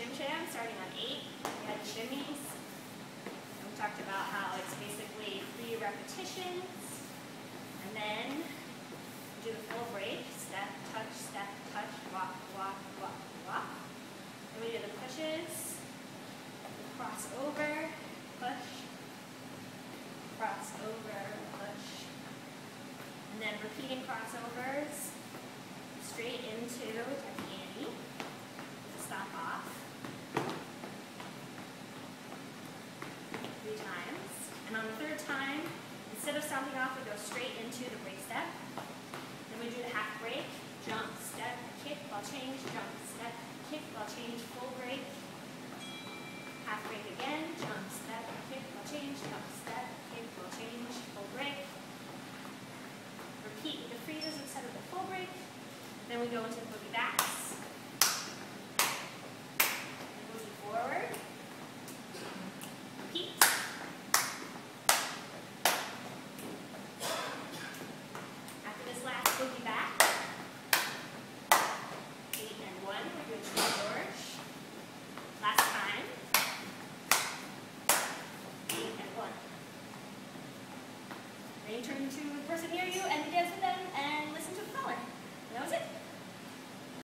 shim sham, starting on eight. We had shimmies. And we talked about how it's basically three repetitions. And then do the full break. Step, touch, step, touch, walk, walk, walk, walk. Then we do the pushes. Cross over, push, cross over, push. And then repeating crossovers straight into Tacky Annie. Stop off. Three times. And on the third time, instead of stopping off, we go straight into the break step. Then we do the half break, jump, step, kick, ball change, jump, step, kick, ball change, full break. Half break again, jump, step, kick, ball change, jump, step, kick, ball change, full break. Repeat the freezes instead of the full break. Then we go into the boogie backs. And boogie forward. Repeat. After this last boogie back, eight and one, we're doing Shorty George. Last time. Eight and one. Then you turn to the person near you and you dance with them and